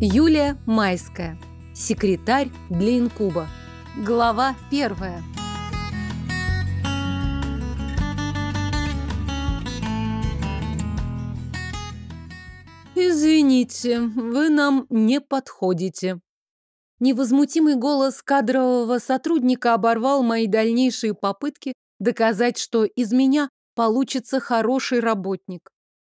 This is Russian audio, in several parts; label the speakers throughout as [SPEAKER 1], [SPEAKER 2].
[SPEAKER 1] Юлия Майская. Секретарь для инкуба. Глава первая. Извините, вы нам не подходите. Невозмутимый голос кадрового сотрудника оборвал мои дальнейшие попытки доказать, что из меня получится хороший работник.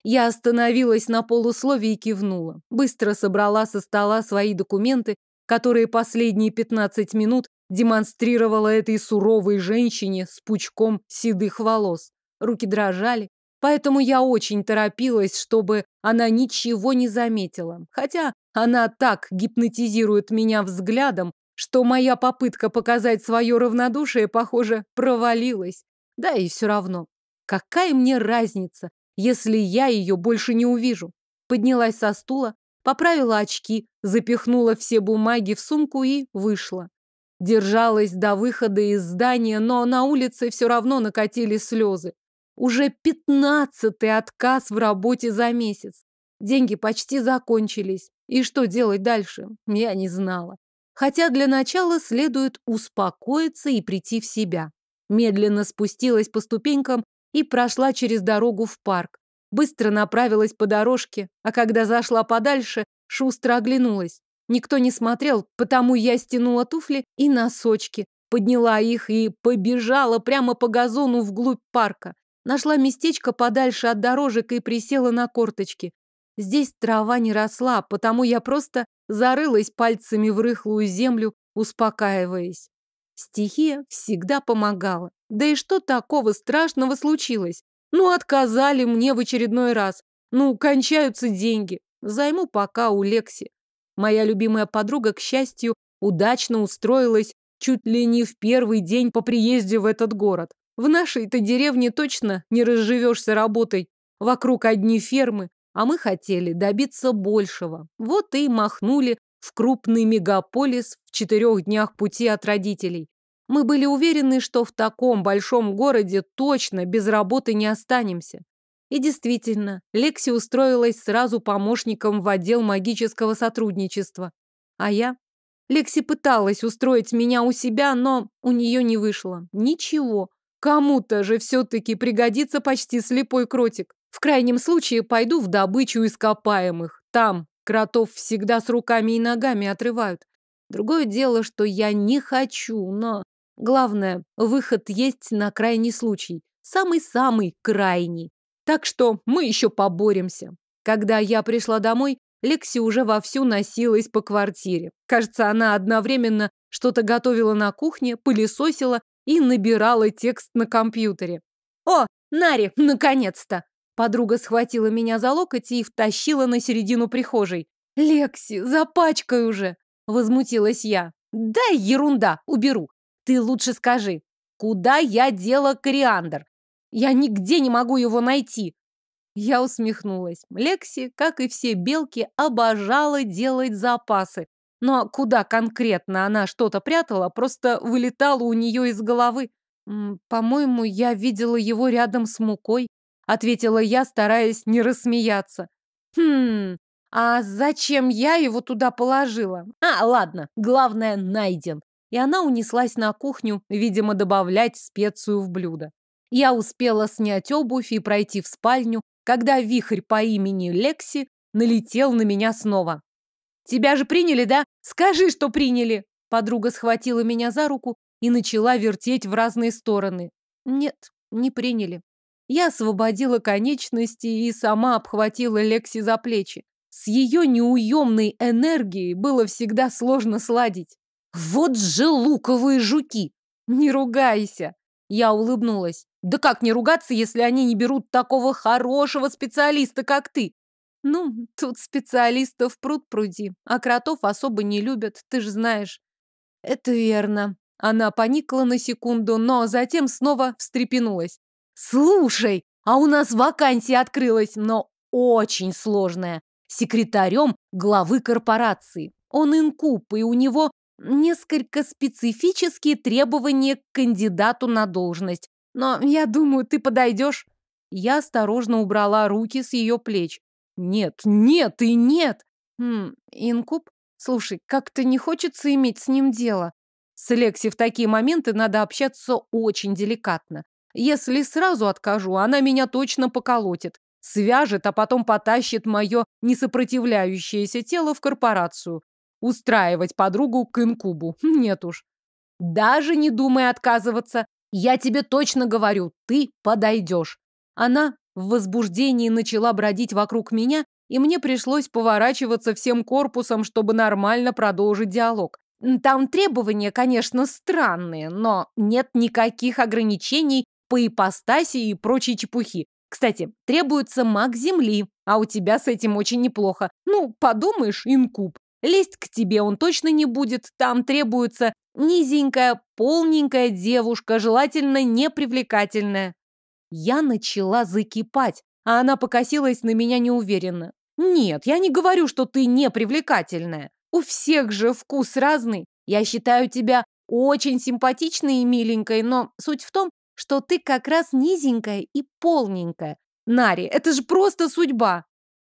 [SPEAKER 1] Я остановилась на полусловии и кивнула. Быстро собрала со стола свои документы, которые последние 15 минут демонстрировала этой суровой женщине с пучком седых волос. Руки дрожали, поэтому я очень торопилась, чтобы она ничего не заметила. Хотя она так гипнотизирует меня взглядом, что моя попытка показать свое равнодушие, похоже, провалилась. Да и все равно. Какая мне разница, если я ее больше не увижу? Поднялась со стула, поправила очки, запихнула все бумаги в сумку и вышла. Держалась до выхода из здания, но на улице все равно накатили слезы. Уже пятнадцатый отказ в работе за месяц. Деньги почти закончились. И что делать дальше, я не знала. Хотя для начала следует успокоиться и прийти в себя. Медленно спустилась по ступенькам и прошла через дорогу в парк. Быстро направилась по дорожке, а когда зашла подальше, шустро оглянулась. Никто не смотрел, потому я стянула туфли и носочки, подняла их и побежала прямо по газону вглубь парка. Нашла местечко подальше от дорожек и присела на корточки. Здесь трава не росла, потому я просто зарылась пальцами в рыхлую землю, успокаиваясь. Стихия всегда помогала. Да и что такого страшного случилось? Ну, отказали мне в очередной раз. Ну, кончаются деньги. Займу пока у Лекси. Моя любимая подруга, к счастью, удачно устроилась чуть ли не в первый день по приезде в этот город. В нашей-то деревне точно не разживешься работой. Вокруг одни фермы, а мы хотели добиться большего. Вот и махнули в крупный мегаполис в четырех днях пути от родителей. Мы были уверены, что в таком большом городе точно без работы не останемся. И действительно, Лекси устроилась сразу помощником в отдел магического сотрудничества. А я? Лекси пыталась устроить меня у себя, но у нее не вышло. Ничего. Кому-то же все-таки пригодится почти слепой кротик. В крайнем случае пойду в добычу ископаемых. Там кротов всегда с руками и ногами отрывают. Другое дело, что я не хочу, но... Главное, выход есть на крайний случай. Самый-самый крайний. Так что мы еще поборемся. Когда я пришла домой, Лекси уже вовсю носилась по квартире. Кажется, она одновременно что-то готовила на кухне, пылесосила и набирала текст на компьютере. «О, Нари, наконец-то!» Подруга схватила меня за локоть и втащила на середину прихожей. «Лекси, запачкай уже!» – возмутилась я. «Да ерунда, уберу. Ты лучше скажи, куда я дела кориандр? Я нигде не могу его найти!» Я усмехнулась. Лекси, как и все белки, обожала делать запасы. Но куда конкретно она что-то прятала, просто вылетало у нее из головы. «По-моему, я видела его рядом с мукой», — ответила я, стараясь не рассмеяться. «Хм, а зачем я его туда положила? А, ладно, главное, найден». И она унеслась на кухню, видимо, добавлять специю в блюдо. Я успела снять обувь и пройти в спальню, когда вихрь по имени Лекси налетел на меня снова. «Тебя же приняли, да? Скажи, что приняли!» Подруга схватила меня за руку и начала вертеть в разные стороны. Нет, не приняли. Я освободила конечности и сама обхватила Лекси за плечи. С ее неуемной энергией было всегда сложно сладить. «Вот же луковые жуки!» «Не ругайся!» Я улыбнулась. «Да как не ругаться, если они не берут такого хорошего специалиста, как ты? Ну, тут специалистов пруд-пруди, а кротов особо не любят, ты же знаешь. Это верно. Она поникла на секунду, но затем снова встрепенулась. Слушай, а у нас вакансия открылась, но очень сложная. Секретарем главы корпорации. Он инкуб, и у него несколько специфические требования к кандидату на должность. Но я думаю, ты подойдешь. Я осторожно убрала руки с ее плеч. Нет, нет и нет. Хм, инкуб? Слушай, как-то не хочется иметь с ним дело. С Лекси в такие моменты надо общаться очень деликатно. Если сразу откажу, она меня точно поколотит, свяжет, а потом потащит мое несопротивляющееся тело в корпорацию. Устраивать подругу к инкубу. Нет уж. Даже не думай отказываться. Я тебе точно говорю, ты подойдешь. Она в возбуждении начала бродить вокруг меня, и мне пришлось поворачиваться всем корпусом, чтобы нормально продолжить диалог. Там требования, конечно, странные, но нет никаких ограничений по ипостаси и прочей чепухи. Кстати, требуется маг земли, а у тебя с этим очень неплохо. Ну, подумаешь, инкуб. Лезть к тебе он точно не будет. Там требуется низенькая, полненькая девушка, желательно непривлекательная. Я начала закипать, а она покосилась на меня неуверенно. Нет, я не говорю, что ты непривлекательная. У всех же вкус разный. Я считаю тебя очень симпатичной и миленькой, но суть в том, что ты как раз низенькая и полненькая. Нари, это же просто судьба.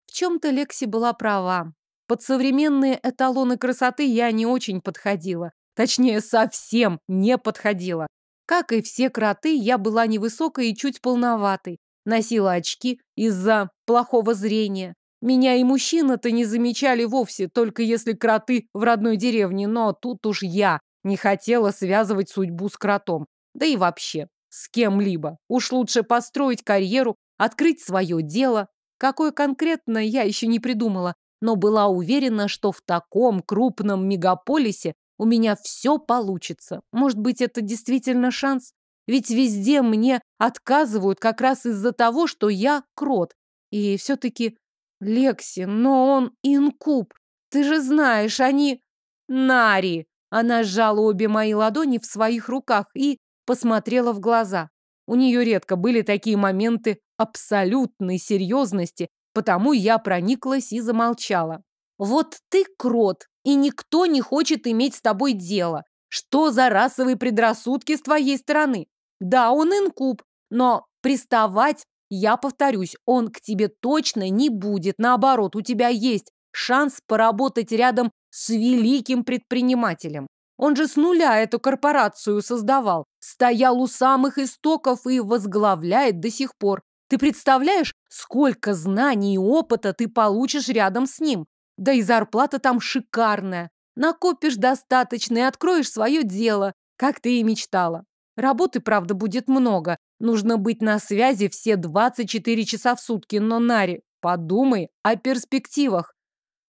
[SPEAKER 1] В чем-то Лекси была права. Под современные эталоны красоты я не очень подходила. Точнее, совсем не подходила. Как и все кроты, я была невысокой и чуть полноватой. Носила очки из-за плохого зрения. Меня и мужчина-то не замечали вовсе, только если кроты в родной деревне, но тут уж я не хотела связывать судьбу с кротом. Да и вообще, с кем-либо. Уж лучше построить карьеру, открыть свое дело. Какое конкретно, я еще не придумала, но была уверена, что в таком крупном мегаполисе у меня все получится. Может быть, это действительно шанс? Ведь везде мне отказывают как раз из-за того, что я крот. И все-таки Лекси, но он инкуб. Ты же знаешь, они... Нари! Она сжала обе мои ладони в своих руках и посмотрела в глаза. У нее редко были такие моменты абсолютной серьезности, потому я прониклась и замолчала. Вот ты крот, и никто не хочет иметь с тобой дело. Что за расовые предрассудки с твоей стороны? Да, он инкуб, но приставать, я повторюсь, он к тебе точно не будет. Наоборот, у тебя есть шанс поработать рядом с великим предпринимателем. Он же с нуля эту корпорацию создавал, стоял у самых истоков и возглавляет до сих пор. Ты представляешь, сколько знаний и опыта ты получишь рядом с ним? Да и зарплата там шикарная. Накопишь достаточно и откроешь свое дело, как ты и мечтала. Работы, правда, будет много. Нужно быть на связи все 24 часа в сутки, но, Нари, подумай о перспективах.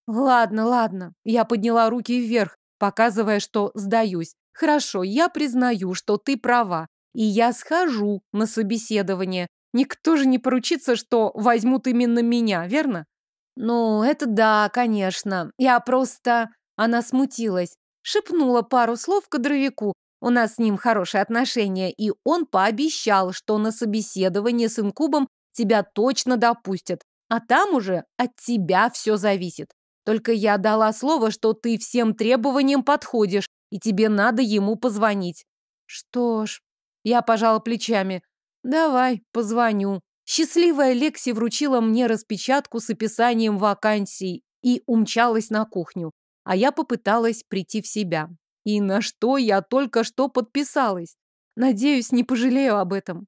[SPEAKER 1] Ладно, ладно. Я подняла руки вверх показывая, что сдаюсь. Хорошо, я признаю, что ты права, и я схожу на собеседование. Никто же не поручится, что возьмут именно меня, верно? Ну, это да, конечно. Я просто... Она смутилась. Шепнула пару слов кадровику. У нас с ним хорошие отношения, и он пообещал, что на собеседование с инкубом тебя точно допустят. А там уже от тебя все зависит. Только я дала слово, что ты всем требованиям подходишь, и тебе надо ему позвонить. Что ж, я пожала плечами. Давай, позвоню. Счастливая Лекси вручила мне распечатку с описанием вакансий и умчалась на кухню. А я попыталась прийти в себя. И на что я только что подписалась. Надеюсь, не пожалею об этом.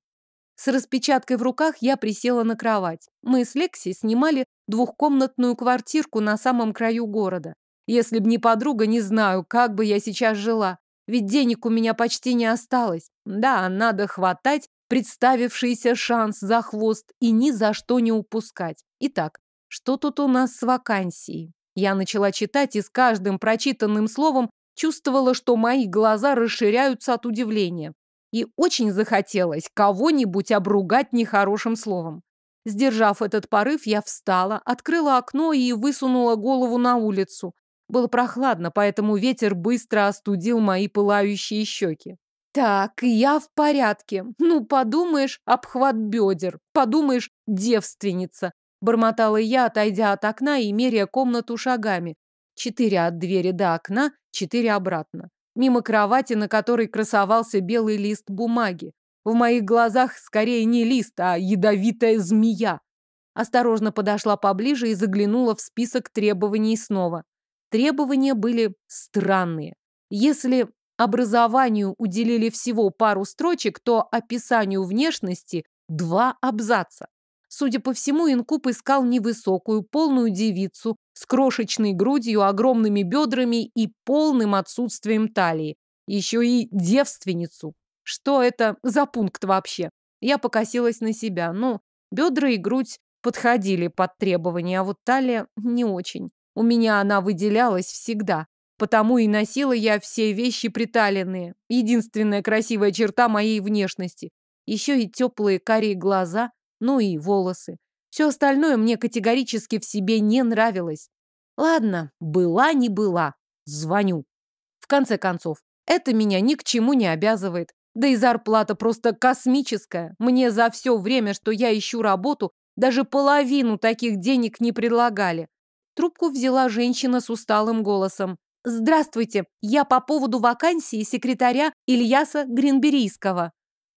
[SPEAKER 1] С распечаткой в руках я присела на кровать. Мы с Лекси снимали двухкомнатную квартирку на самом краю города. Если б не подруга, не знаю, как бы я сейчас жила. Ведь денег у меня почти не осталось. Да, надо хватать представившийся шанс за хвост и ни за что не упускать. Итак, что тут у нас с вакансией? Я начала читать и с каждым прочитанным словом чувствовала, что мои глаза расширяются от удивления и очень захотелось кого-нибудь обругать нехорошим словом. Сдержав этот порыв, я встала, открыла окно и высунула голову на улицу. Было прохладно, поэтому ветер быстро остудил мои пылающие щеки. Так, я в порядке. Ну, подумаешь, обхват бедер. Подумаешь, девственница. Бормотала я, отойдя от окна и меряя комнату шагами. Четыре от двери до окна, четыре обратно мимо кровати, на которой красовался белый лист бумаги. В моих глазах скорее не лист, а ядовитая змея. Осторожно подошла поближе и заглянула в список требований снова. Требования были странные. Если образованию уделили всего пару строчек, то описанию внешности два абзаца. Судя по всему, инкуб искал невысокую, полную девицу с крошечной грудью, огромными бедрами и полным отсутствием талии. Еще и девственницу. Что это за пункт вообще? Я покосилась на себя. Ну, бедра и грудь подходили под требования, а вот талия не очень. У меня она выделялась всегда. Потому и носила я все вещи приталенные. Единственная красивая черта моей внешности. Еще и теплые карие глаза, ну и волосы. Все остальное мне категорически в себе не нравилось. Ладно, была не была. Звоню. В конце концов, это меня ни к чему не обязывает. Да и зарплата просто космическая. Мне за все время, что я ищу работу, даже половину таких денег не предлагали. Трубку взяла женщина с усталым голосом. «Здравствуйте, я по поводу вакансии секретаря Ильяса Гринберийского».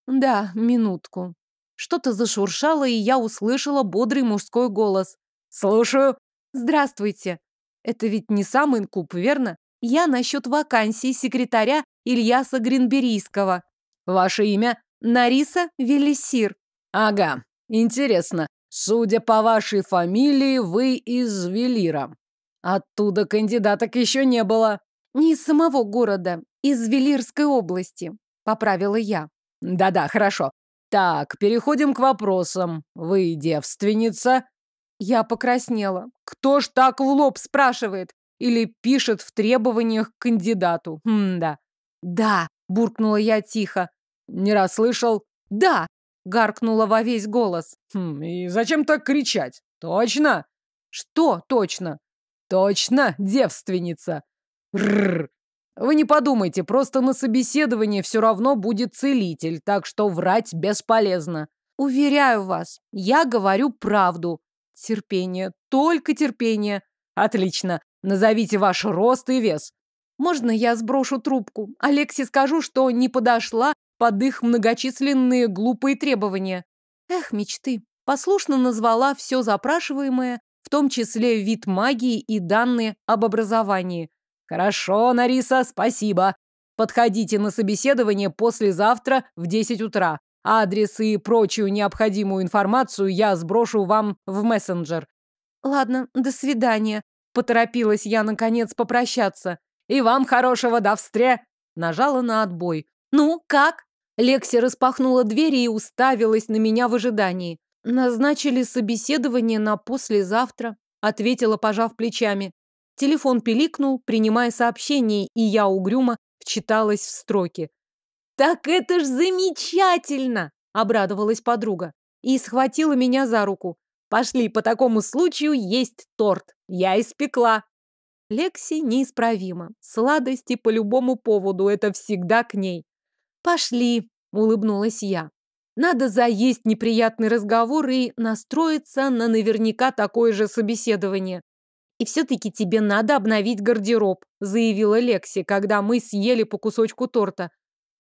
[SPEAKER 1] «Да, минутку». Что-то зашуршало, и я услышала бодрый мужской голос. «Слушаю». «Здравствуйте. Это ведь не сам инкуб, верно? Я насчет вакансии секретаря Ильяса Гринберийского. Ваше имя? Нариса Велисир.
[SPEAKER 2] Ага, интересно. Судя по вашей фамилии, вы из Велира. Оттуда кандидаток еще не было.
[SPEAKER 1] Не из самого города, из Велирской области, поправила я.
[SPEAKER 2] Да-да, хорошо. Так, переходим к вопросам. Вы девственница?
[SPEAKER 1] Я покраснела. Кто ж так в лоб спрашивает? Или пишет в требованиях к кандидату? Хм, да. Да, буркнула я тихо.
[SPEAKER 2] Не расслышал?
[SPEAKER 1] Да, гаркнула во весь голос.
[SPEAKER 2] Хм, и зачем так кричать? Точно?
[SPEAKER 1] Что точно?
[SPEAKER 2] Точно, девственница. Рррр. Вы не подумайте, просто на собеседовании все равно будет целитель, так что врать бесполезно.
[SPEAKER 1] Уверяю вас, я говорю правду. Терпение, только терпение.
[SPEAKER 2] Отлично. Назовите ваш рост и вес.
[SPEAKER 1] Можно я сброшу трубку? Алексе скажу, что не подошла под их многочисленные глупые требования. Эх, мечты. Послушно назвала все запрашиваемое, в том числе вид магии и данные об образовании.
[SPEAKER 2] Хорошо, Нариса, спасибо. Подходите на собеседование послезавтра в 10 утра. Адрес и прочую необходимую информацию я сброшу вам в мессенджер.
[SPEAKER 1] Ладно, до свидания. Поторопилась я, наконец, попрощаться.
[SPEAKER 2] И вам хорошего до встре. Нажала на отбой.
[SPEAKER 1] Ну, как? Лекси распахнула двери и уставилась на меня в ожидании. Назначили собеседование на послезавтра, ответила, пожав плечами. Телефон пиликнул, принимая сообщение, и я угрюмо вчиталась в строки. «Так это ж замечательно!» — обрадовалась подруга и схватила меня за руку. «Пошли, по такому случаю есть торт. Я испекла». Лекси неисправима. Сладости по любому поводу — это всегда к ней. «Пошли», — улыбнулась я. «Надо заесть неприятный разговор и настроиться на наверняка такое же собеседование. И все-таки тебе надо обновить гардероб», — заявила Лекси, когда мы съели по кусочку торта.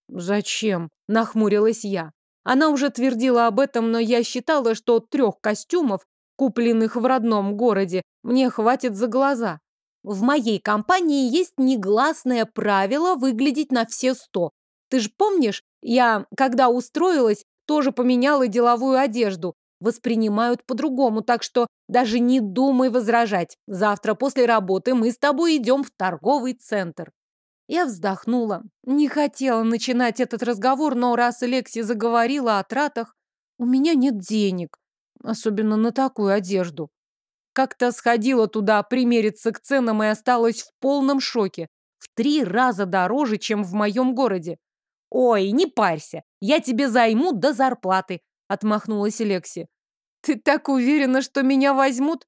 [SPEAKER 1] «Зачем?» — нахмурилась я. Она уже твердила об этом, но я считала, что трех костюмов, купленных в родном городе, мне хватит за глаза. В моей компании есть негласное правило выглядеть на все сто. Ты же помнишь, я, когда устроилась, тоже поменяла деловую одежду. Воспринимают по-другому, так что даже не думай возражать. Завтра после работы мы с тобой идем в торговый центр. Я вздохнула. Не хотела начинать этот разговор, но раз Лекси заговорила о тратах, у меня нет денег, особенно на такую одежду. Как-то сходила туда примериться к ценам и осталась в полном шоке. В три раза дороже, чем в моем городе. «Ой, не парься, я тебе займу до зарплаты», — отмахнулась Лекси. «Ты так уверена, что меня возьмут?»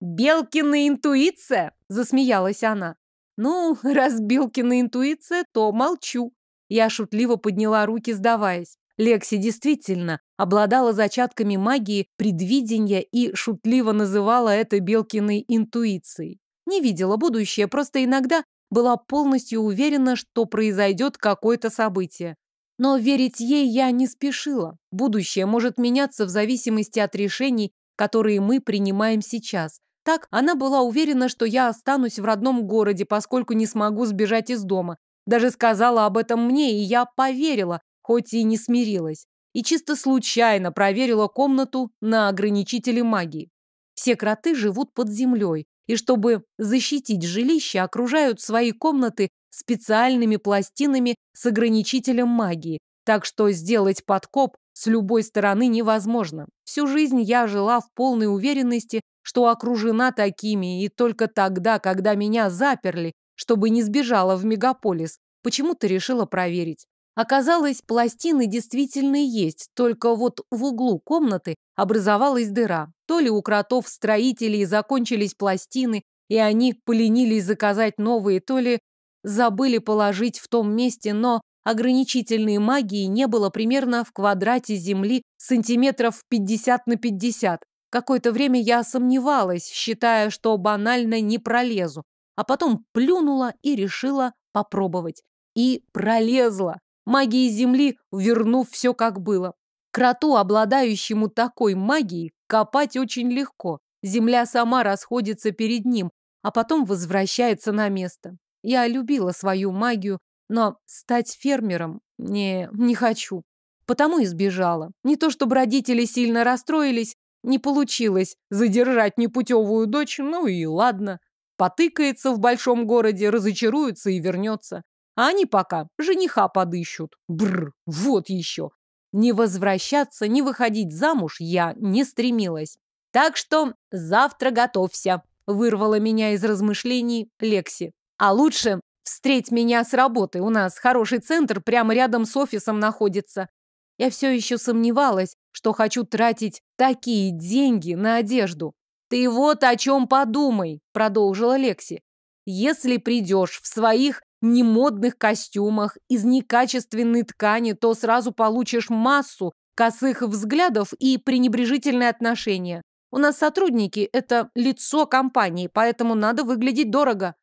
[SPEAKER 1] «Белкина интуиция!» — засмеялась она. «Ну, раз Белкина интуиция, то молчу». Я шутливо подняла руки, сдаваясь. Лекси действительно обладала зачатками магии предвидения и шутливо называла это Белкиной интуицией. Не видела будущее, просто иногда была полностью уверена, что произойдет какое-то событие. Но верить ей я не спешила. Будущее может меняться в зависимости от решений, которые мы принимаем сейчас. Так она была уверена, что я останусь в родном городе, поскольку не смогу сбежать из дома. Даже сказала об этом мне, и я поверила, хоть и не смирилась. И чисто случайно проверила комнату на ограничители магии. Все кроты живут под землей, и чтобы защитить жилище, окружают свои комнаты специальными пластинами с ограничителем магии, так что сделать подкоп с любой стороны невозможно. Всю жизнь я жила в полной уверенности, что окружена такими, и только тогда, когда меня заперли, чтобы не сбежала в мегаполис, почему-то решила проверить. Оказалось, пластины действительно есть, только вот в углу комнаты образовалась дыра. То ли у кротов-строителей закончились пластины, и они поленились заказать новые, то ли забыли положить в том месте, но ограничительной магии не было примерно в квадрате земли сантиметров 50 на 50. Какое-то время я сомневалась, считая, что банально не пролезу, а потом плюнула и решила попробовать. И пролезла. Магией земли, вернув все как было. Кроту, обладающему такой магией, копать очень легко. Земля сама расходится перед ним, а потом возвращается на место. Я любила свою магию, но стать фермером не, не хочу. Потому и сбежала. Не то чтобы родители сильно расстроились, не получилось задержать непутевую дочь, ну и ладно. Потыкается в большом городе, разочаруется и вернется. А они пока жениха подыщут. Бррр, вот еще. Не возвращаться, не выходить замуж я не стремилась. Так что завтра готовься, вырвала меня из размышлений Лекси. А лучше встреть меня с работы. У нас хороший центр прямо рядом с офисом находится. Я все еще сомневалась, что хочу тратить такие деньги на одежду. Ты вот о чем подумай, продолжила Лекси. Если придешь в своих немодных костюмах из некачественной ткани, то сразу получишь массу косых взглядов и пренебрежительное отношение. У нас сотрудники – это лицо компании, поэтому надо выглядеть дорого.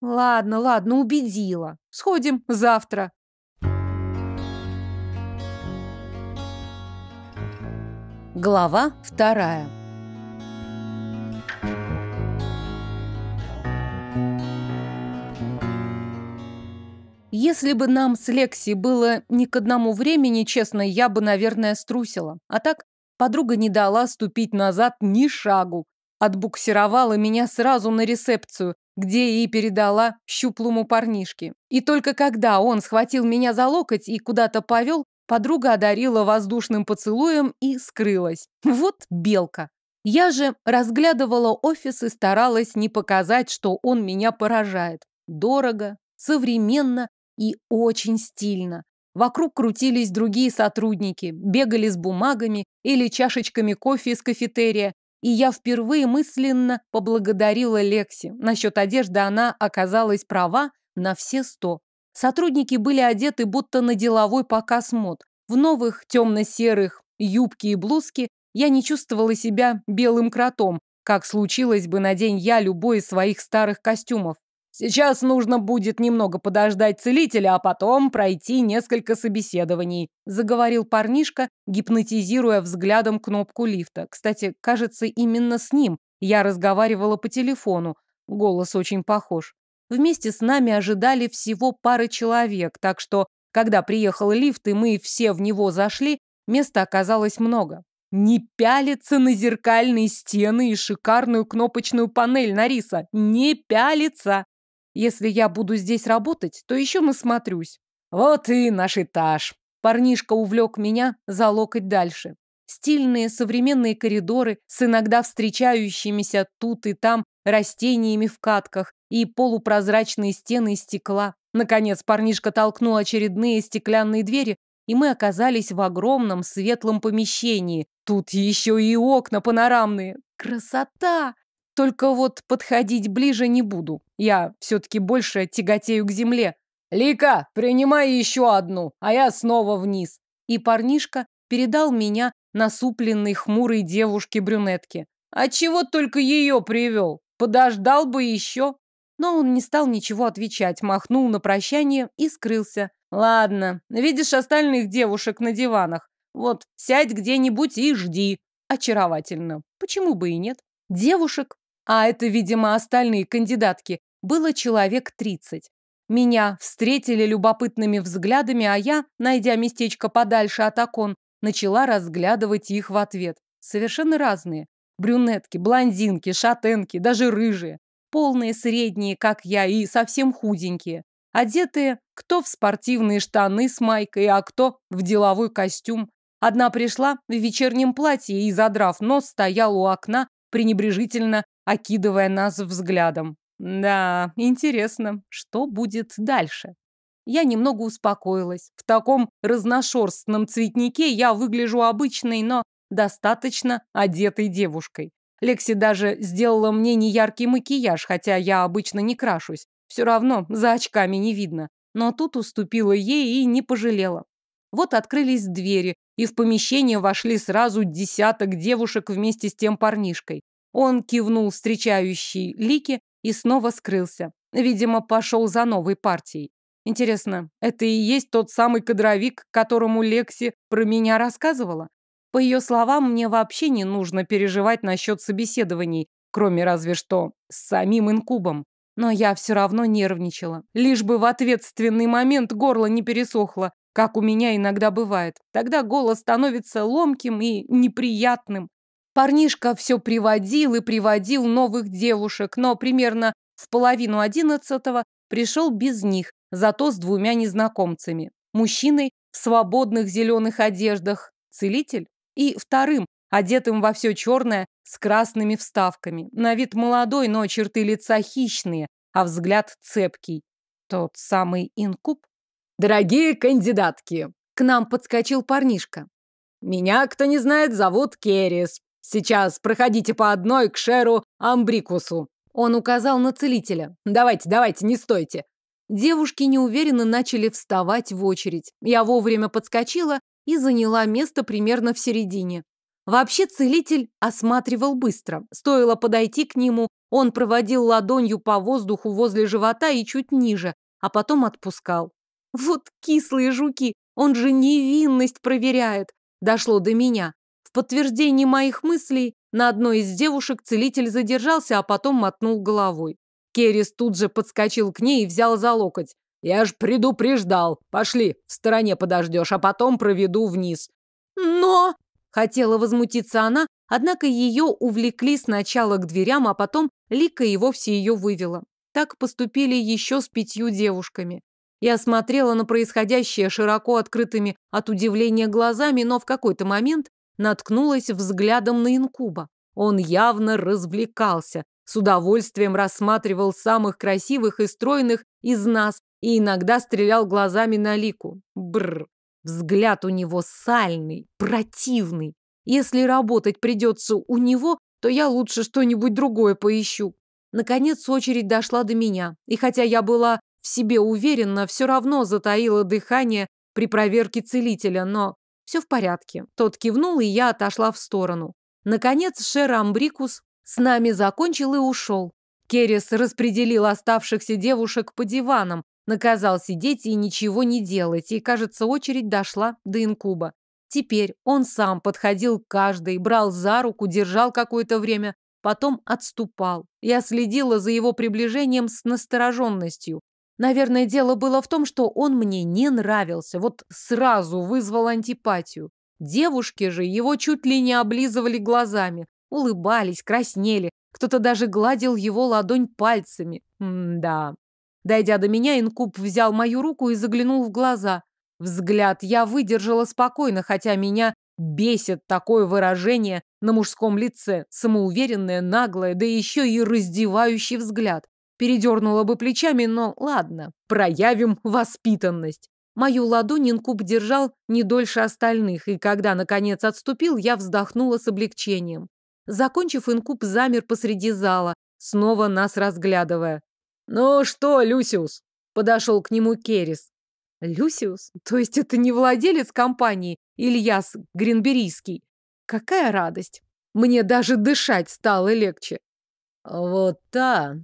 [SPEAKER 1] Ладно, ладно, убедила. Сходим завтра. Глава вторая. Если бы нам с Лекси было ни к одному времени, честно, я бы, наверное, струсила. А так подруга не дала ступить назад ни шагу. Отбуксировала меня сразу на ресепцию, где и передала щуплому парнишке. И только когда он схватил меня за локоть и куда-то повел, подруга одарила воздушным поцелуем и скрылась. Вот белка. Я же разглядывала офис и старалась не показать, что он меня поражает. Дорого, современно и очень стильно. Вокруг крутились другие сотрудники, бегали с бумагами или чашечками кофе из кафетерия, и я впервые мысленно поблагодарила Лекси. Насчет одежды она оказалась права на все сто. Сотрудники были одеты будто на деловой показ мод. В новых темно-серых юбки и блузки я не чувствовала себя белым кротом, как случилось бы на день я любой из своих старых костюмов. Сейчас нужно будет немного подождать целителя, а потом пройти несколько собеседований, заговорил парнишка, гипнотизируя взглядом кнопку лифта. Кстати, кажется, именно с ним я разговаривала по телефону. Голос очень похож. Вместе с нами ожидали всего пары человек, так что, когда приехал лифт и мы все в него зашли, места оказалось много. Не пялиться на зеркальные стены и шикарную кнопочную панель Нариса. Не пялиться! Если я буду здесь работать, то еще насмотрюсь. Вот и наш этаж. Парнишка увлек меня за локоть дальше. Стильные современные коридоры с иногда встречающимися тут и там растениями в катках и полупрозрачные стены из стекла. Наконец парнишка толкнул очередные стеклянные двери, и мы оказались в огромном светлом помещении. Тут еще и окна панорамные. Красота! Только вот подходить ближе не буду. Я все-таки больше тяготею к земле. «Лика, принимай еще одну, а я снова вниз». И парнишка передал меня насупленной хмурой девушке-брюнетке. А чего только ее привел? Подождал бы еще. Но он не стал ничего отвечать, махнул на прощание и скрылся. Ладно, видишь остальных девушек на диванах? Вот, сядь где-нибудь и жди. очаровательно. Почему бы и нет? Девушек, а это, видимо, остальные кандидатки, было человек тридцать. Меня встретили любопытными взглядами, а я, найдя местечко подальше от окон, начала разглядывать их в ответ. Совершенно разные. Брюнетки, блондинки, шатенки, даже рыжие. Полные, средние, как я, и совсем худенькие. Одетые кто в спортивные штаны с майкой, а кто в деловой костюм. Одна пришла в вечернем платье и, задрав нос, стояла у окна, пренебрежительно окидывая нас взглядом. Да, интересно, что будет дальше? Я немного успокоилась. В таком разношерстном цветнике я выгляжу обычной, но достаточно одетой девушкой. Лекси даже сделала мне неяркий макияж, хотя я обычно не крашусь. Все равно за очками не видно. Но тут уступила ей и не пожалела. Вот открылись двери, и в помещение вошли сразу десяток девушек вместе с тем парнишкой. Он кивнул встречающей Лике и снова скрылся. Видимо, пошел за новой партией. Интересно, это и есть тот самый кадровик, которому Лекси про меня рассказывала? По ее словам, мне вообще не нужно переживать насчет собеседований, кроме разве что с самим инкубом. Но я все равно нервничала. Лишь бы в ответственный момент горло не пересохло, как у меня иногда бывает. Тогда голос становится ломким и неприятным. Парнишка все приводил и приводил новых девушек, но примерно в половину одиннадцатого пришел без них, зато с двумя незнакомцами. Мужчиной в свободных зеленых одеждах, целитель, и вторым, одетым во все черное, с красными вставками. На вид молодой, но черты лица хищные, а взгляд цепкий. Тот самый инкуб?
[SPEAKER 2] Дорогие кандидатки,
[SPEAKER 1] к нам подскочил парнишка.
[SPEAKER 2] Меня, кто не знает, зовут Керрис. Сейчас проходите по одной к Шеру Амбрикусу.
[SPEAKER 1] Он указал на целителя.
[SPEAKER 2] Давайте, давайте, не стойте.
[SPEAKER 1] Девушки неуверенно начали вставать в очередь. Я вовремя подскочила и заняла место примерно в середине. Вообще целитель осматривал быстро. Стоило подойти к нему, он проводил ладонью по воздуху возле живота и чуть ниже, а потом отпускал. Вот кислые жуки, он же невинность проверяет. Дошло до меня. Подтверждении моих мыслей на одной из девушек целитель задержался, а потом мотнул головой. Керрис тут же подскочил к ней и взял за локоть.
[SPEAKER 2] «Я ж предупреждал. Пошли, в стороне подождешь, а потом проведу вниз».
[SPEAKER 1] «Но...» — хотела возмутиться она, однако ее увлекли сначала к дверям, а потом Лика и вовсе ее вывела. Так поступили еще с пятью девушками. Я смотрела на происходящее широко открытыми от удивления глазами, но в какой-то момент наткнулась взглядом на инкуба. Он явно развлекался, с удовольствием рассматривал самых красивых и стройных из нас и иногда стрелял глазами на Лику. Бррр. Взгляд у него сальный, противный. Если работать придется у него, то я лучше что-нибудь другое поищу. Наконец очередь дошла до меня, и хотя я была в себе уверена, все равно затаила дыхание при проверке целителя, но все в порядке. Тот кивнул, и я отошла в сторону. Наконец Шер Амбрикус с нами закончил и ушел. Керрис распределил оставшихся девушек по диванам, наказал сидеть и ничего не делать, и, кажется, очередь дошла до инкуба. Теперь он сам подходил к каждой, брал за руку, держал какое-то время, потом отступал. Я следила за его приближением с настороженностью. Наверное, дело было в том, что он мне не нравился, вот сразу вызвал антипатию. Девушки же его чуть ли не облизывали глазами, улыбались, краснели, кто-то даже гладил его ладонь пальцами. М-да. Дойдя до меня, инкуб взял мою руку и заглянул в глаза. Взгляд я выдержала спокойно, хотя меня бесит такое выражение на мужском лице, самоуверенное, наглое, да еще и раздевающий взгляд. Передернула бы плечами, но ладно, проявим воспитанность. Мою ладонь инкуб держал не дольше остальных, и когда, наконец, отступил, я вздохнула с облегчением. Закончив, инкуб замер посреди зала, снова нас разглядывая.
[SPEAKER 2] «Ну что, Люсиус?» — подошел к нему Керрис.
[SPEAKER 1] «Люсиус? То есть это не владелец компании Ильяс Гринберийский? Какая радость! Мне даже дышать стало легче».
[SPEAKER 2] «Вот та,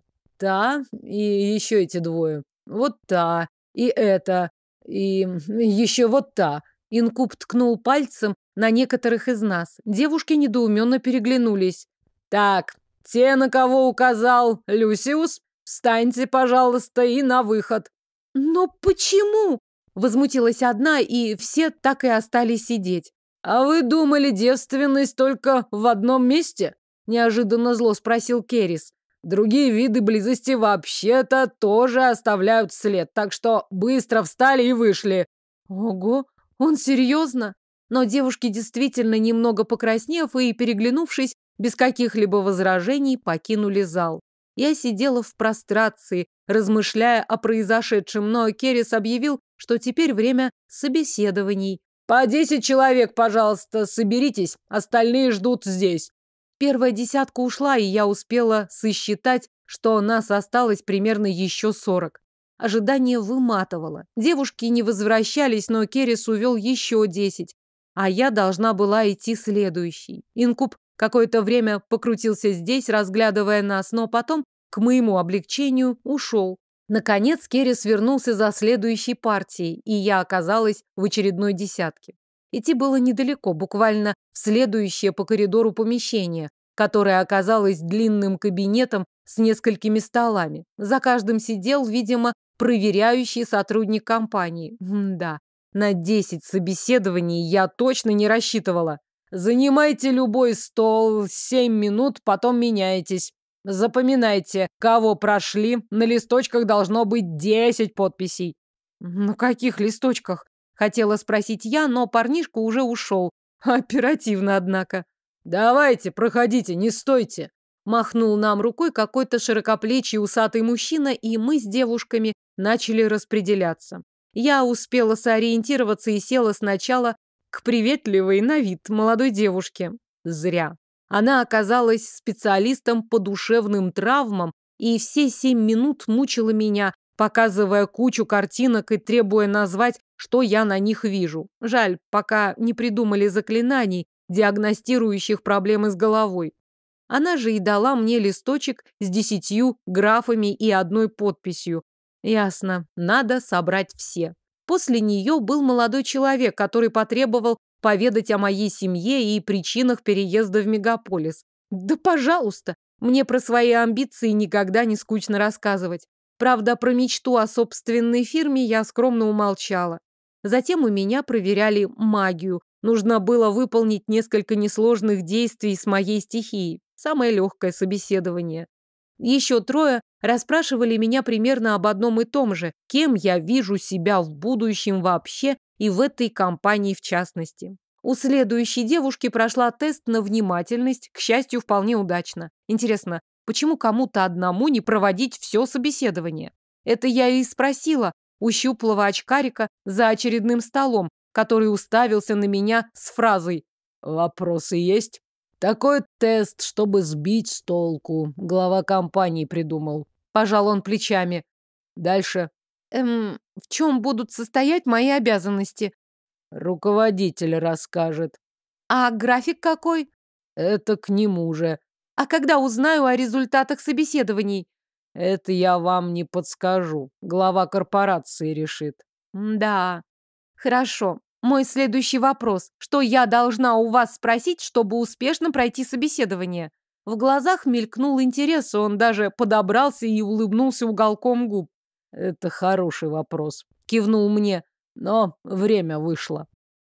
[SPEAKER 2] та и еще эти двое. Вот та и это. И еще вот та. Инкуб ткнул пальцем
[SPEAKER 1] на некоторых из нас. Девушки недоуменно переглянулись.
[SPEAKER 2] «Так, те, на кого указал Люсиус, встаньте, пожалуйста, и на выход».
[SPEAKER 1] «Но почему?» – возмутилась одна, и все так и остались сидеть.
[SPEAKER 2] «А вы думали, девственность только в одном месте?» – неожиданно зло спросил Керрис. «Другие виды близости вообще-то тоже оставляют след, так что быстро встали и вышли».
[SPEAKER 1] «Ого, он серьезно?» Но девушки, действительно немного покраснев и переглянувшись, без каких-либо возражений покинули зал. Я сидела в прострации, размышляя о произошедшем, но Керрис объявил, что теперь время собеседований.
[SPEAKER 2] «По десять человек, пожалуйста, соберитесь, остальные ждут здесь».
[SPEAKER 1] Первая десятка ушла, и я успела сосчитать, что нас осталось примерно еще сорок. Ожидание выматывало. Девушки не возвращались, но Керрис увел еще десять а я должна была идти следующий. Инкуб какое-то время покрутился здесь, разглядывая нас, но потом, к моему облегчению, ушел. Наконец Керрис вернулся за следующей партией, и я оказалась в очередной десятке. Идти было недалеко, буквально в следующее по коридору помещение, которое оказалось длинным кабинетом с несколькими столами. За каждым сидел, видимо, проверяющий сотрудник компании. Да, на 10 собеседований я точно не рассчитывала. Занимайте любой стол, 7 минут, потом меняетесь. Запоминайте, кого прошли, на листочках должно быть 10 подписей. На каких листочках? Хотела спросить я, но парнишка уже ушел. Оперативно, однако.
[SPEAKER 2] Давайте, проходите, не стойте.
[SPEAKER 1] Махнул нам рукой какой-то широкоплечий усатый мужчина, и мы с девушками начали распределяться. Я успела сориентироваться и села сначала к приветливой на вид молодой девушке. Зря. Она оказалась специалистом по душевным травмам и все семь минут мучила меня, показывая кучу картинок и требуя назвать, что я на них вижу. Жаль, пока не придумали заклинаний, диагностирующих проблемы с головой. Она же и дала мне листочек с десятью графами и одной подписью, Ясно, надо собрать все. После нее был молодой человек, который потребовал поведать о моей семье и причинах переезда в мегаполис. Да пожалуйста, мне про свои амбиции никогда не скучно рассказывать. Правда, про мечту о собственной фирме я скромно умолчала. Затем у меня проверяли магию. Нужно было выполнить несколько несложных действий с моей стихией. Самое легкое собеседование. Еще трое расспрашивали меня примерно об одном и том же, кем я вижу себя в будущем вообще и в этой компании в частности. У следующей девушки прошла тест на внимательность, к счастью, вполне удачно. Интересно, почему кому-то одному не проводить все собеседование? Это я и спросила у щуплого очкарика за очередным столом, который уставился на меня с фразой «Вопросы есть?»
[SPEAKER 2] Такой тест, чтобы сбить с толку. Глава компании придумал.
[SPEAKER 1] Пожал он плечами.
[SPEAKER 2] Дальше.
[SPEAKER 1] Эм, в чем будут состоять мои обязанности?
[SPEAKER 2] Руководитель расскажет.
[SPEAKER 1] А график какой?
[SPEAKER 2] Это к нему же.
[SPEAKER 1] А когда узнаю о результатах собеседований?
[SPEAKER 2] Это я вам не подскажу. Глава корпорации решит.
[SPEAKER 1] Да. Хорошо. Мой следующий вопрос. Что я должна у вас спросить, чтобы успешно пройти собеседование? В глазах мелькнул интерес, он даже подобрался и улыбнулся уголком губ.
[SPEAKER 2] Это хороший вопрос. Кивнул мне. Но время вышло.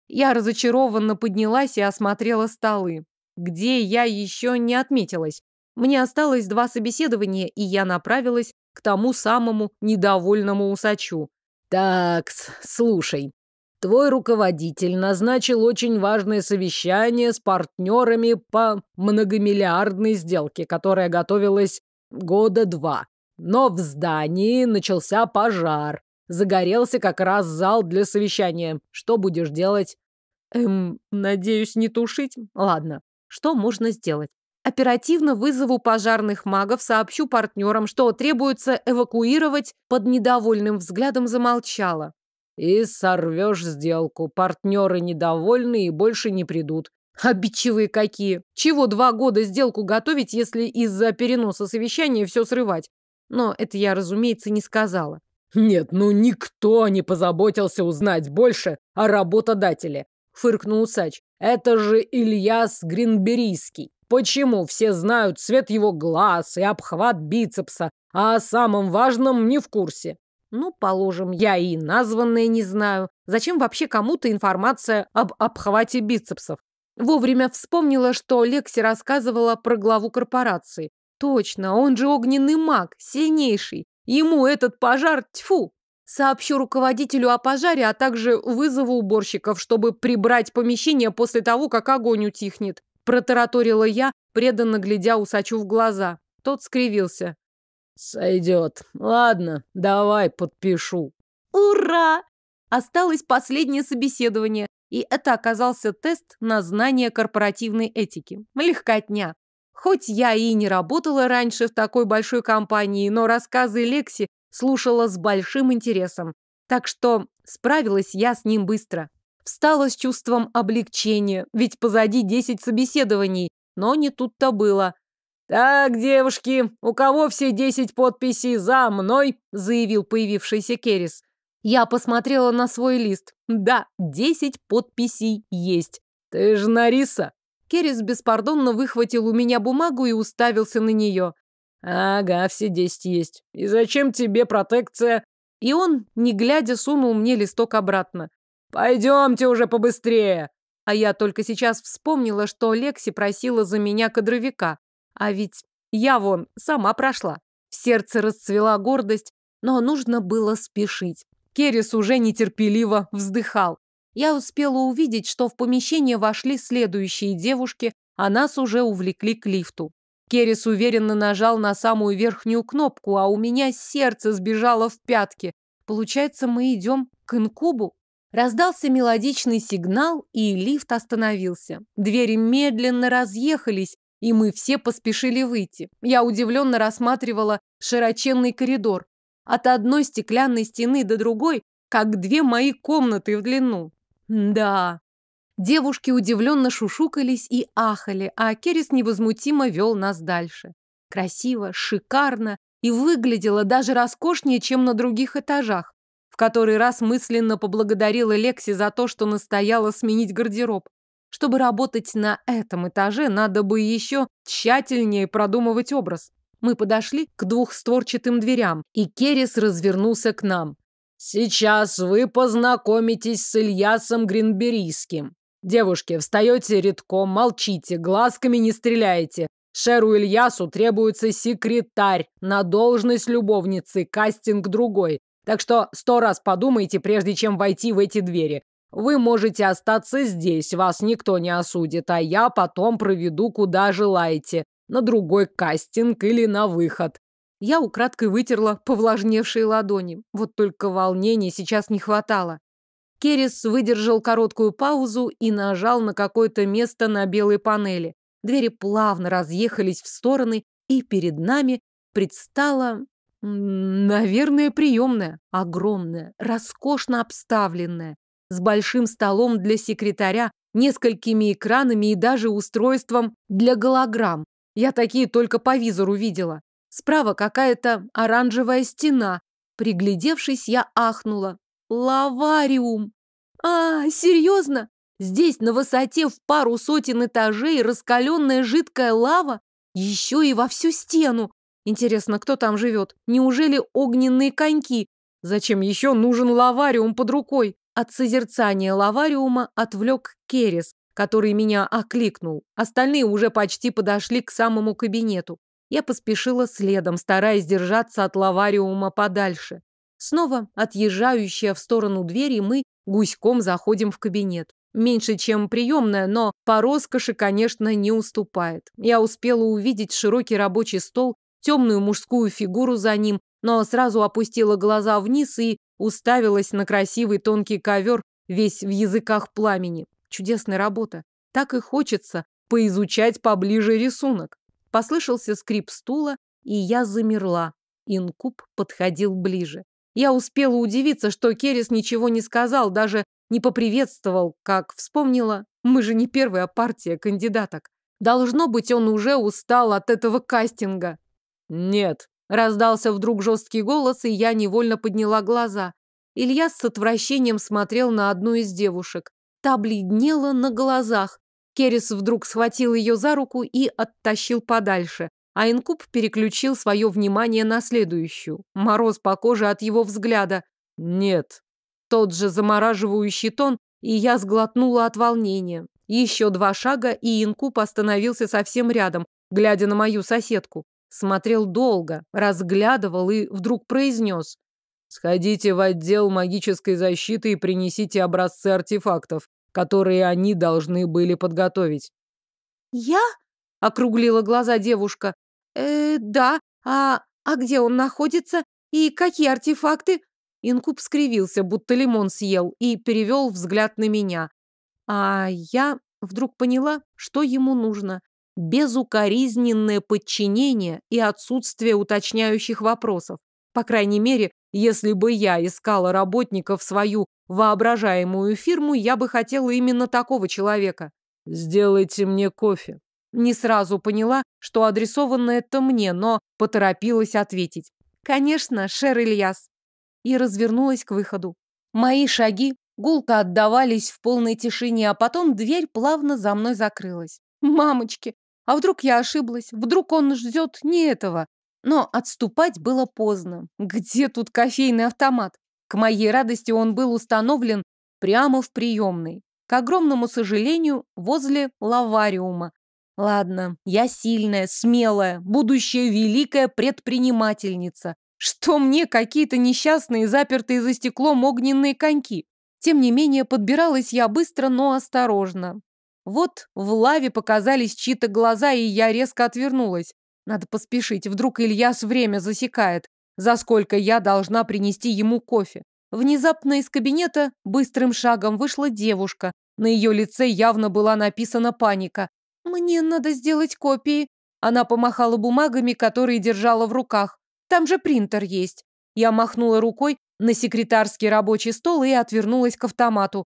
[SPEAKER 1] Я разочарованно поднялась и осмотрела столы. Где я еще не отметилась. Мне осталось два собеседования, и я направилась к тому самому недовольному усачу.
[SPEAKER 2] Так, слушай, Твой руководитель назначил очень важное совещание с партнерами по многомиллиардной сделке, которая готовилась года два. Но в здании начался пожар. Загорелся как раз зал для совещания. Что будешь делать?
[SPEAKER 1] Эм, надеюсь, не тушить? Ладно, что можно сделать? Оперативно вызову пожарных магов, сообщу партнерам, что требуется эвакуировать. Под недовольным взглядом замолчала.
[SPEAKER 2] И сорвешь сделку. Партнеры недовольны и больше не придут.
[SPEAKER 1] Обидчивые какие! Чего два года сделку готовить, если из-за переноса совещания все срывать? Но это я, разумеется, не сказала.
[SPEAKER 2] Нет, ну никто не позаботился узнать больше о работодателе, фыркнул усач. Это же Ильяс Гринберийский. Почему все знают цвет его глаз и обхват бицепса, а о самом важном не в курсе?
[SPEAKER 1] Ну, положим, я и названное не знаю. Зачем вообще кому-то информация об обхвате бицепсов? Вовремя вспомнила, что Лекси рассказывала про главу корпорации. Точно, он же огненный маг, сильнейший. Ему этот пожар, тьфу! Сообщу руководителю о пожаре, а также вызову уборщиков, чтобы прибрать помещение после того, как огонь утихнет. Протараторила я, преданно глядя усачу в глаза. Тот скривился.
[SPEAKER 2] Сойдет. Ладно, давай подпишу.
[SPEAKER 1] Ура! Осталось последнее собеседование, и это оказался тест на знание корпоративной этики. Легкотня. Хоть я и не работала раньше в такой большой компании, но рассказы Лекси слушала с большим интересом. Так что справилась я с ним быстро. Встала с чувством облегчения, ведь позади 10 собеседований, но не тут-то было.
[SPEAKER 2] «Так, девушки, у кого все десять подписей за мной?» – заявил появившийся Керрис.
[SPEAKER 1] Я посмотрела на свой лист. Да, десять подписей есть.
[SPEAKER 2] «Ты же Нариса?»
[SPEAKER 1] Керрис беспардонно выхватил у меня бумагу и уставился на нее.
[SPEAKER 2] «Ага, все десять есть. И зачем тебе протекция?»
[SPEAKER 1] И он, не глядя, сунул мне листок обратно.
[SPEAKER 2] «Пойдемте уже побыстрее!»
[SPEAKER 1] А я только сейчас вспомнила, что Лекси просила за меня кадровика. А ведь я вон сама прошла. В сердце расцвела гордость, но нужно было спешить. Керрис уже нетерпеливо вздыхал. Я успела увидеть, что в помещение вошли следующие девушки, а нас уже увлекли к лифту. Керрис уверенно нажал на самую верхнюю кнопку, а у меня сердце сбежало в пятки. Получается, мы идем к инкубу? Раздался мелодичный сигнал, и лифт остановился. Двери медленно разъехались, и мы все поспешили выйти. Я удивленно рассматривала широченный коридор. От одной стеклянной стены до другой, как две мои комнаты в длину. Да. Девушки удивленно шушукались и ахали, а Керис невозмутимо вел нас дальше. Красиво, шикарно и выглядело даже роскошнее, чем на других этажах. В который раз мысленно поблагодарила Лекси за то, что настояла сменить гардероб. Чтобы работать на этом этаже, надо бы еще тщательнее продумывать образ. Мы подошли к двухстворчатым дверям, и Керрис развернулся к нам.
[SPEAKER 2] «Сейчас вы познакомитесь с Ильясом Гринберийским. Девушки, встаете редком, молчите, глазками не стреляете. Шеру Ильясу требуется секретарь на должность любовницы, кастинг другой. Так что сто раз подумайте, прежде чем войти в эти двери. Вы можете остаться здесь, вас никто не осудит, а я потом проведу куда желаете, на другой кастинг или на выход.
[SPEAKER 1] Я украдкой вытерла повлажневшие ладони. Вот только волнения сейчас не хватало. Керрис выдержал короткую паузу и нажал на какое-то место на белой панели. Двери плавно разъехались в стороны, и перед нами предстала, наверное, приемная, огромная, роскошно обставленная с большим столом для секретаря, несколькими экранами и даже устройством для голограмм. Я такие только по визору видела. Справа какая-то оранжевая стена. Приглядевшись, я ахнула. Лавариум! А, серьезно? Здесь на высоте в пару сотен этажей раскаленная жидкая лава? Еще и во всю стену. Интересно, кто там живет? Неужели огненные коньки? Зачем еще нужен лавариум под рукой? От созерцания лавариума отвлек Керес, который меня окликнул. Остальные уже почти подошли к самому кабинету. Я поспешила следом, стараясь держаться от лавариума подальше. Снова отъезжающая в сторону двери, мы гуськом заходим в кабинет. Меньше, чем приемная, но по роскоши, конечно, не уступает. Я успела увидеть широкий рабочий стол, темную мужскую фигуру за ним, но сразу опустила глаза вниз и уставилась на красивый тонкий ковер, весь в языках пламени. Чудесная работа. Так и хочется поизучать поближе рисунок. Послышался скрип стула, и я замерла. Инкуб подходил ближе. Я успела удивиться, что Керрис ничего не сказал, даже не поприветствовал, как вспомнила. Мы же не первая партия кандидаток. Должно быть, он уже устал от этого кастинга.
[SPEAKER 2] Нет,
[SPEAKER 1] Раздался вдруг жесткий голос, и я невольно подняла глаза. Илья с отвращением смотрел на одну из девушек. та бледнела на глазах. Керис вдруг схватил ее за руку и оттащил подальше, а инкуб переключил свое внимание на следующую. Мороз по коже от его взгляда.
[SPEAKER 2] «Нет».
[SPEAKER 1] Тот же замораживающий тон, и я сглотнула от волнения. Еще два шага, и инкуб остановился совсем рядом, глядя на мою соседку. Смотрел долго, разглядывал и вдруг произнес.
[SPEAKER 2] «Сходите в отдел магической защиты и принесите образцы артефактов которые они должны были подготовить.
[SPEAKER 1] «Я?» — округлила глаза девушка. «Э, да. А, а где он находится? И какие артефакты?» Инкуб скривился, будто лимон съел, и перевел взгляд на меня. А я вдруг поняла, что ему нужно. Безукоризненное подчинение и отсутствие уточняющих вопросов. По крайней мере, если бы я искала работников в свою воображаемую фирму, я бы хотела именно такого человека.
[SPEAKER 2] «Сделайте мне кофе».
[SPEAKER 1] Не сразу поняла, что адресовано это мне, но поторопилась ответить. «Конечно, Шер Ильяс». И развернулась к выходу. Мои шаги гулко отдавались в полной тишине, а потом дверь плавно за мной закрылась. «Мамочки, а вдруг я ошиблась? Вдруг он ждет не этого?» Но отступать было поздно. Где тут кофейный автомат? К моей радости он был установлен прямо в приемной. К огромному сожалению, возле лавариума. Ладно, я сильная, смелая, будущая великая предпринимательница. Что мне какие-то несчастные, запертые за стеклом огненные коньки? Тем не менее, подбиралась я быстро, но осторожно. Вот в лаве показались чьи-то глаза, и я резко отвернулась. Надо поспешить, вдруг Ильяс время засекает за сколько я должна принести ему кофе. Внезапно из кабинета быстрым шагом вышла девушка. На ее лице явно была написана паника. «Мне надо сделать копии». Она помахала бумагами, которые держала в руках. «Там же принтер есть». Я махнула рукой на секретарский рабочий стол и отвернулась к автомату.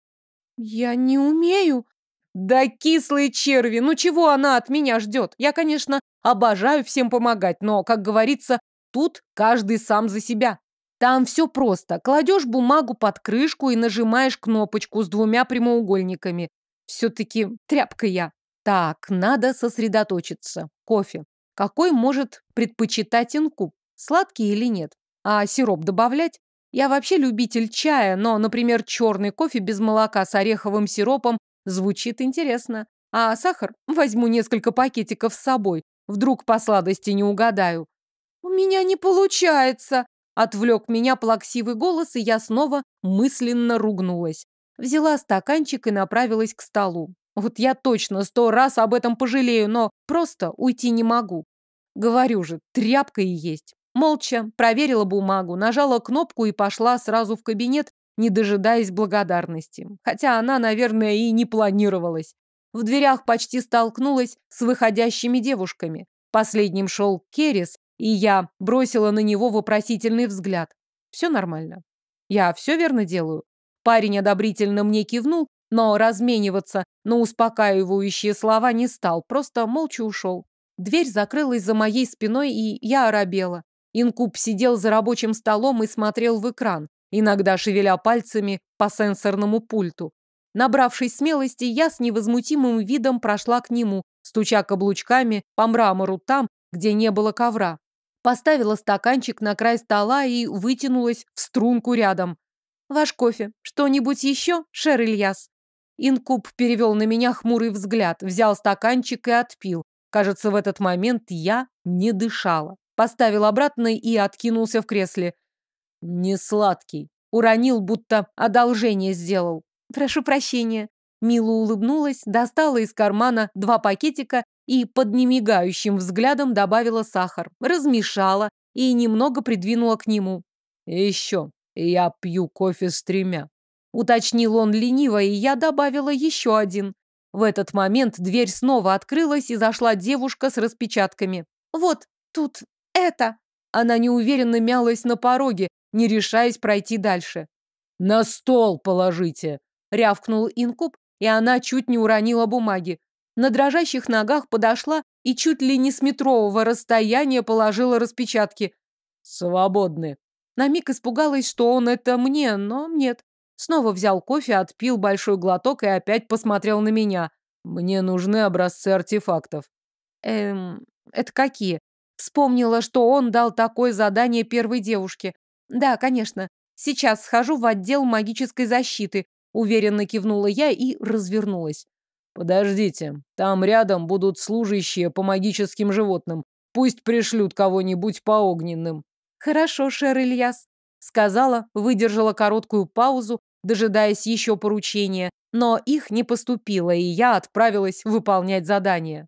[SPEAKER 1] «Я не умею». «Да кислые черви! Ну чего она от меня ждет? Я, конечно, обожаю всем помогать, но, как говорится, Тут каждый сам за себя. Там все просто. Кладешь бумагу под крышку и нажимаешь кнопочку с двумя прямоугольниками. Все-таки тряпка я. Так, надо сосредоточиться. Кофе. Какой может предпочитать инкуб? Сладкий или нет? А сироп добавлять? Я вообще любитель чая, но, например, черный кофе без молока с ореховым сиропом звучит интересно. А сахар? Возьму несколько пакетиков с собой. Вдруг по сладости не угадаю. «У меня не получается!» Отвлек меня плаксивый голос, и я снова мысленно ругнулась. Взяла стаканчик и направилась к столу. Вот я точно сто раз об этом пожалею, но просто уйти не могу. Говорю же, тряпка и есть. Молча проверила бумагу, нажала кнопку и пошла сразу в кабинет, не дожидаясь благодарности. Хотя она, наверное, и не планировалась. В дверях почти столкнулась с выходящими девушками. Последним шел Керис, и я бросила на него вопросительный взгляд. Все нормально. Я все верно делаю. Парень одобрительно мне кивнул, но размениваться на успокаивающие слова не стал, просто молча ушел. Дверь закрылась за моей спиной, и я оробела. Инкуб сидел за рабочим столом и смотрел в экран, иногда шевеля пальцами по сенсорному пульту. Набравшись смелости, я с невозмутимым видом прошла к нему, стуча каблучками по мрамору там, где не было ковра. Поставила стаканчик на край стола и вытянулась в струнку рядом. «Ваш кофе. Что-нибудь еще, Шер Ильяс?» Инкуб перевел на меня хмурый взгляд, взял стаканчик и отпил. Кажется, в этот момент я не дышала. Поставил обратно и откинулся в кресле. «Не сладкий». Уронил, будто одолжение сделал. «Прошу прощения». Мила улыбнулась, достала из кармана два пакетика и под немигающим взглядом добавила сахар, размешала и немного придвинула к нему.
[SPEAKER 2] еще, я пью кофе с тремя.
[SPEAKER 1] Уточнил он лениво, и я добавила еще один. В этот момент дверь снова открылась, и зашла девушка с распечатками. «Вот, тут это!» Она неуверенно мялась на пороге, не решаясь пройти дальше.
[SPEAKER 2] «На стол положите!» — рявкнул инкуб, и она чуть не уронила бумаги
[SPEAKER 1] на дрожащих ногах подошла и чуть ли не с метрового расстояния положила распечатки.
[SPEAKER 2] «Свободны».
[SPEAKER 1] На миг испугалась, что он это мне, но нет. Снова взял кофе, отпил большой глоток и опять посмотрел на меня.
[SPEAKER 2] Мне нужны образцы артефактов.
[SPEAKER 1] Эм, это какие? Вспомнила, что он дал такое задание первой девушке. Да, конечно. Сейчас схожу в отдел магической защиты. Уверенно кивнула я и развернулась.
[SPEAKER 2] Подождите, там рядом будут служащие по магическим животным. Пусть пришлют кого-нибудь по огненным.
[SPEAKER 1] Хорошо, Шер Ильяс. Сказала, выдержала короткую паузу, дожидаясь еще поручения, но их не поступило, и я отправилась выполнять задание.